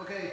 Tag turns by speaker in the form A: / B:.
A: okay.